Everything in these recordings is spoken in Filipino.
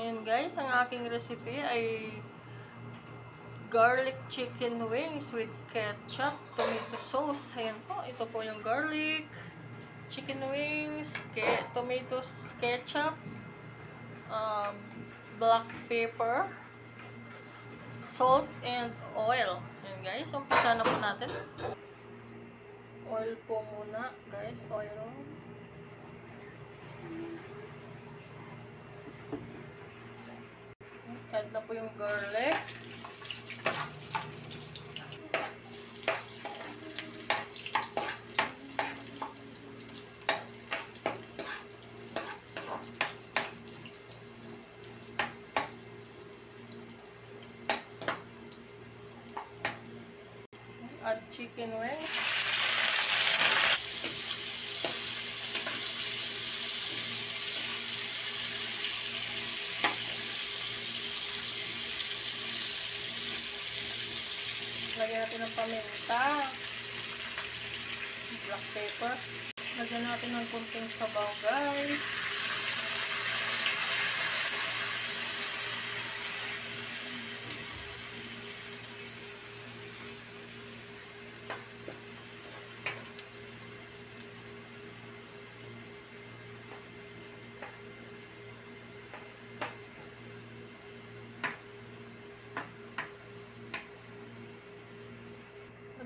Ngayon guys, ang aking recipe ay garlic chicken wings with ketchup, tomato sauce. Ayan po, ito po yung garlic chicken wings, ke tomato ketchup, um, black pepper, salt, and oil. Ayan guys, umpisa na po natin. Oil po muna, guys, oil. Na po yung garlic. Add chicken wings. Lagyan natin ng paminta. Black pepper. Lagyan natin ng kunting sabaw, guys.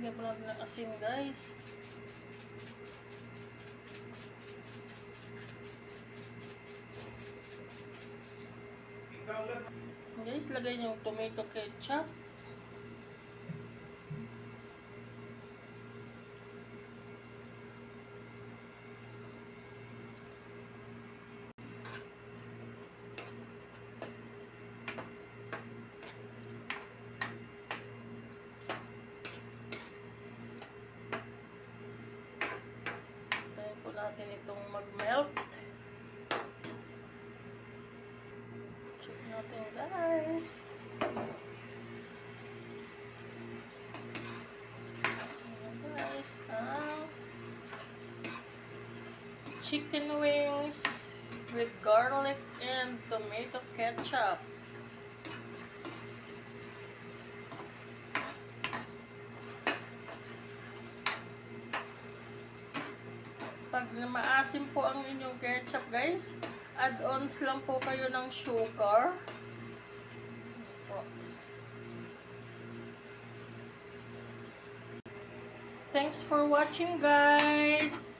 Lagyan po natin ng asin, guys. Guys, lagay niyo tomato ketchup. Tayo po natin itong mag-melt. Check natin guys. Ayan guys, ang chicken wings with garlic and tomato ketchup. Pag maasim po ang inyong ketchup, guys, add-ons lang po kayo ng sugar. Thanks for watching, guys!